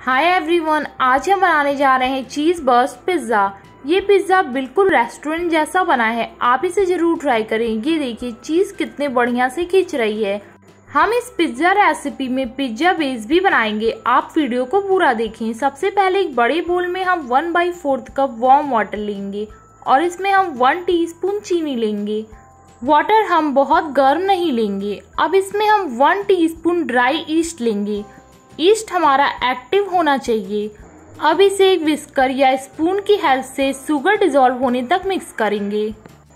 Hi everyone आज हम बनाने जा रहे हैं चीज़ बर्स्ट पिज़्ज़ा ये पिज़्ज़ा बिल्कुल रेस्टोरेंट जैसा बना है। आप इसे ज़रूर ट्राई करें। ये देखिए चीज़ कितने बढ़िया से खींच रही है। हम इस पिज़्ज़ा रेसिपी में पिज़्ज़ा बेस भी बनाएँगे। आप वीडियो को पूरा देखें। सबसे पहले एक बड़े बोल में हम one by fourth cup warm water लेंगे और इसमें हम वन टीस्पून चीनी लेंगे। वाटर हम बहुत गर्म नहीं लेंगे। अब इसमें हम वन टीस्पून ड्राई ईस्ट लेंगे। ईस्ट हमारा एक्टिव होना चाहिए। अब इसे एक विस्कर या स्पून की हेल्प से शुगर डिजोल्व होने तक मिक्स करेंगे।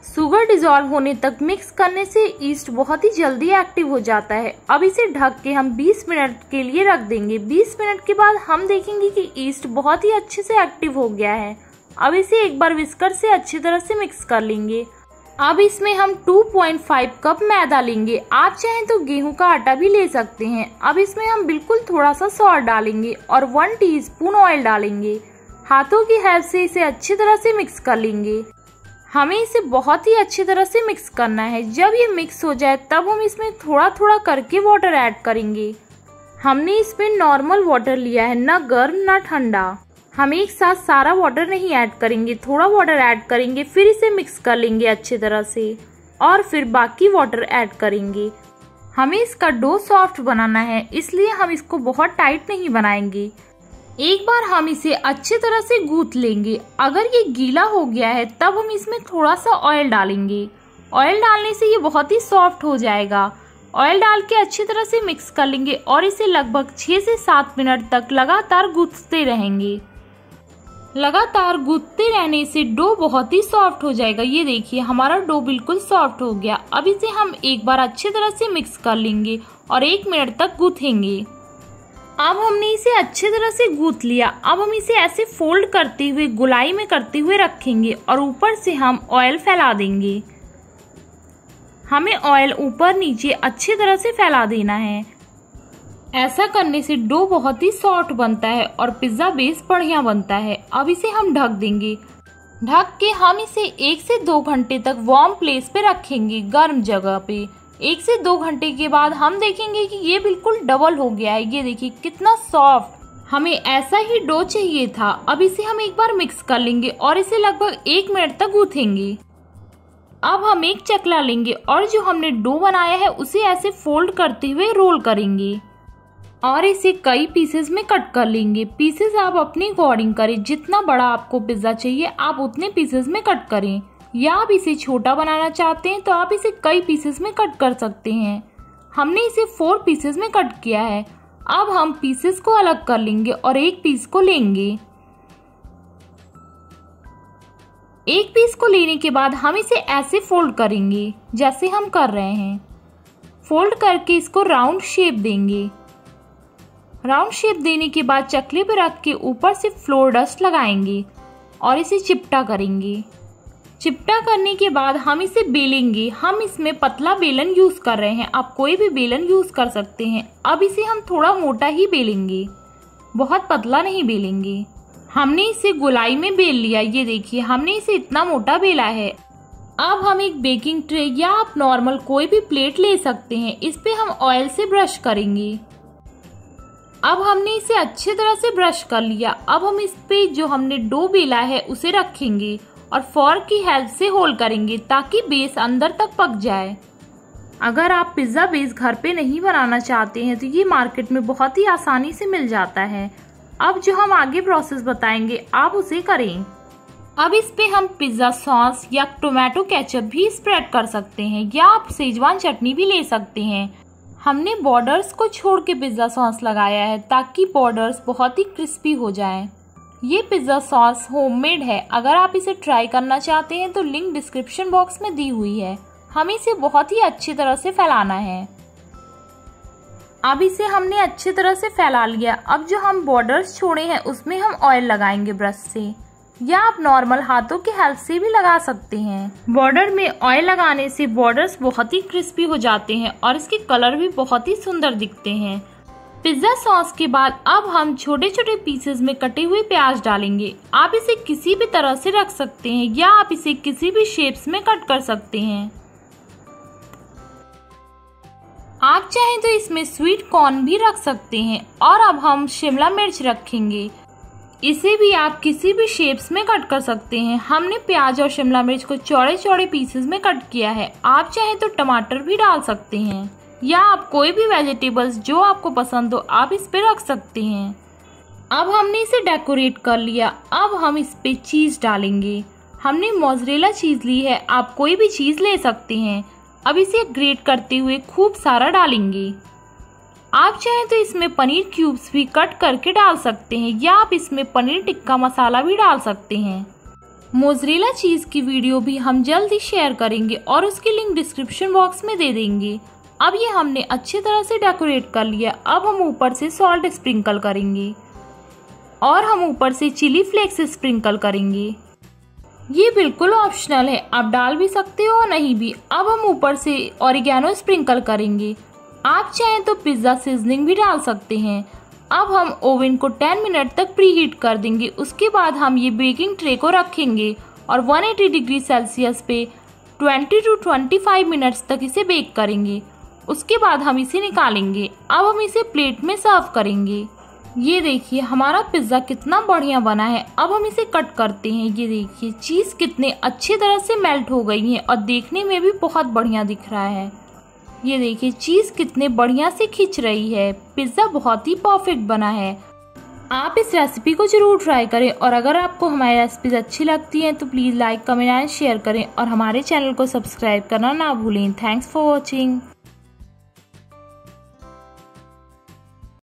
शुगर डिजोल्व होने तक मिक्स करने से ईस्ट बहुत ही जल्दी एक्टिव हो जाता है। अब इसे ढक के हम 20 मिनट के लिए रख देंगे। 20 मिनट के बाद हम देखेंगे कि ईस्ट बहुत ही अच्छे से एक्टिव हो गया है। अब इसे एक बार विस्कर से अच्छी तरह से मिक्स कर लेंगे। अब इसमें हम 2.5 कप मैदा लेंगे। आप चाहें तो गेहूँ का आटा भी ले सकते हैं। अब इसमें हम बिल्कुल थोड़ा सा सॉल्ट डालेंगे और वन टीस्पून ऑयल डालेंगे। हाथों की हेल्प से इसे अच्छी तरह से मिक्स कर लेंगे। हमें इसे बहुत ही अच्छी तरह से मिक्स करना है। जब ये मिक्स हो जाए, तब हम इसमें थोड़ा थोड़ा करके वाटर ऐड करेंगे। हमने इसमें नॉर्मल वाटर लिया है, न गर्म, न ठंडा। हम एक साथ सारा वाटर नहीं ऐड करेंगे, थोड़ा वाटर ऐड करेंगे, फिर इसे मिक्स कर लेंगे अच्छी तरह से। और फिर बाकी वाटर ऐड करेंगे। हमें इसका डो सॉफ्ट बनाना है, इसलिए हम इसको बहुत टाइट नहीं बनाएँगे। एक बार हम इसे अच्छी तरह से गूथ लेंगे। अगर ये गीला हो गया है, तब हम इसमें थोड़ा सा ऑयल डालेंगे। ऑयल डालने से ये बहुत ही सॉफ्ट हो जाएगा। ऑयल डाल के अच्छी तरह से मिक्स कर लेंगे और इसे लगभग छह से सात मिनट तक लगातार गूथते रहेंगे। लगातार गूंथते रहने से डो बहुत ही सॉफ्ट हो जाएगा। ये देखिए, हमारा डो बिल्कुल सॉफ्ट हो गया। अब इसे हम एक बार अच्छी तरह से मिक्स कर लेंगे और एक मिनट तक गूथेंगे। अब हमने इसे अच्छे तरह से गूथ लिया। अब हम इसे ऐसे फोल्ड करते हुए, गुलाई में करते हुए रखेंगे और ऊपर से हम ऑयल फैला देंगे। हमें ऑयल ऊपर नीचे अच्छी तरह से फैला देना है। ऐसा करने से डो बहुत ही सॉफ्ट बनता है और पिज़्ज़ा बेस बढ़िया बनता है। अब इसे हम ढक देंगे। ढक के हम इसे एक से दो घंटे तक वार्म प्लेस पे रखेंगे गर्म जगह पे। एक से दो घंटे के बाद हम देखेंगे कि ये बिल्कुल डबल हो गया है। ये देखिए कितना सॉफ्ट हमें ऐसा ही डो चाहिए था। अब इसे हम एक बार मिक्स कर लेंगे और इसे लगभग एक मिनट तक गूथेंगे। अब हम एक चकला लेंगे और जो हमने डो बनाया है उसे ऐसे फोल्ड करते हुए रोल करेंगे। और इसे कई पीसेस में कट कर लेंगे। पीसेस आप अपने अकॉर्डिंग करें। जितना बड़ा आपको पिज़्ज़ा चाहिए, आप उतने पीसेस में कट करें। या आप इसे छोटा बनाना चाहते हैं तो आप इसे कई पीसेस में कट कर सकते हैं। हमने इसे फोर पीसेस में कट किया है। अब हम पीसेस को अलग कर लेंगे और एक पीस को लेंगे। एक पीस को लेने के बाद हम इसे ऐसे फोल्ड करेंगे, जैसे हम कर रहे हैं। फोल्ड करके इसको राउंड शेप देंगे। राउंड शेप देने के बाद चकली पर रख के ऊपर से फ्लोर डस्ट लगाएँगे और इसे चिपटा करेंगे। चिपटा करने के बाद हम इसे बेलेंगे। हम इसमें पतला बेलन यूज़ कर रहे हैं। आप कोई भी बेलन यूज़ कर सकते हैं। अब इसे हम थोड़ा मोटा ही बेलेंगे। बहुत पतला नहीं बेलेंगे। हमने इसे गुलाई में बेल लिया। ये देखिए, हमने इसे इतना मोटा बेला है। अब हम एक बेकिंग ट्रे या आप नॉर्मल कोई भी प्लेट ले सकते हैं। इस पे हम ऑयल से ब्रश करेंगे। अब हमने इसे अच्छे तरह से ब्रश कर लिया। अब हम इस पे जो हमने डो बेला है, उसे रखेंगे और फॉर्क की हेल्प से होल करेंगे ताकि बेस अंदर तक पक जाए। अगर आप पिज़्ज़ा बेस घर पे नहीं बनाना चाहते हैं तो ये मार्केट में बहुत ही आसानी से मिल जाता है। अब जो हम आगे प्रोसेस बताएँगे, आप उसे करें। अब इस पे हम पिज़्ज़ा सॉस या टोमेटो केचप भी स्प्रेड कर सकते हैं, या आप सेजवान चटनी भी ले सकते हैं। हमने बॉर्डर्स को छोड़ के पिज़्ज़ा सॉस लगाया है ताकि बॉर्डर्स बहुत ही क्रिस्पी हो जाएँ। ये पिज़्ज़ा सॉस होममेड है। अगर आप इसे ट्राई करना चाहते हैं तो लिंक डिस्क्रिप्शन बॉक्स में दी हुई है। हमें इसे बहुत ही अच्छी तरह से फैलाना है। अब इसे हमने अच्छी तरह से फैला लिया। अब जो हम बॉर्डर्स छोड़े हैं, उसमें हम ऑयल लगाएँगे ब्रश से। या आप नॉर्मल हाथों की हेल्प से भी लगा सकते हैं। बॉर्डर में ऑयल लगाने से बॉर्डर्स बहुत ही क्रिस्पी हो जाते हैं और इसके कलर भी बहुत ही सुंदर दिखते हैं। पिज्जा सॉस के बाद अब हम छोटे छोटे पीसेस में कटे हुए प्याज डालेंगे। आप इसे किसी भी तरह से रख सकते हैं या आप इसे किसी भी शेप्स में कट कर सकते हैं। आप चाहें तो इसमें स्वीट कॉर्न भी रख सकते हैं और अब हम शिमला मिर्च रखेंगे। इसे भी आप किसी भी शेप्स में कट कर सकते हैं। हमने प्याज और शिमला मिर्च को चौड़े चौड़े पीसेस में कट किया है। आप चाहें तो टमाटर भी डाल सकते हैं। या आप कोई भी वेजिटेबल्स जो आपको पसंद हो, आप इस पे रख सकते हैं। अब हमने इसे डेकोरेट कर लिया। अब हम इस पे चीज़ डालेंगे। हमने मोजरेला चीज़ ली है। आप कोई भी चीज़ ले सकते हैं। अब इसे ग्रेट करते हुए खूब सारा डालेंगे। आप चाहें तो इसमें पनीर क्यूब्स भी कट करके डाल सकते हैं, या आप इसमें पनीर टिक्का मसाला भी डाल सकते हैं। मोजरेला चीज़ की वीडियो भी हम जल्द शेयर करेंगे और उसकी लिंक डिस्क्रिप्शन बॉक्स में दे देंगे। अब ये हमने अच्छी तरह से डेकोरेट कर लिया। अब हम ऊपर से सॉल्ट स्प्रिंकल करेंगे और हम ऊपर से चिली फ्लेक्स स्प्रिंकल करेंगे। ये बिल्कुल ऑप्शनल है। आप डाल भी सकते हो और नहीं भी। अब हम ऊपर से ऑरिगेनो स्प्रिंकल करेंगे। आप चाहें तो पिज़्ज़ा सीजनिंग भी डाल सकते हैं। अब हम ओवन को 10 मिनट तक प्री हीट कर देंगे। उसके बाद हम ये बेकिंग ट्रे को रखेंगे और 180 डिग्री सेल्सियस पे 20 टू 25 मिनट्स तक इसे बेक करेंगे। उसके बाद हम इसे निकालेंगे। अब हम इसे प्लेट में सर्व करेंगे। ये देखिए, हमारा पिज़्ज़ा कितना बढ़िया बना है। अब हम इसे कट करते हैं। ये देखिए चीज़ कितने अच्छी तरह से मेल्ट हो गई है और देखने में भी बहुत बढ़िया दिख रहा है। ये देखिए, चीज़ कितने बढ़िया से खींच रही है। पिज़्ज़ा बहुत ही परफेक्ट बना है। आप इस रेसिपी को ज़रूर ट्राई करें और अगर आपको हमारी रेसिपीज़ अच्छी लगती हैं तो please like comment and share करें और हमारे चैनल को सब्सक्राइब करना ना भूलें। Thanks for watching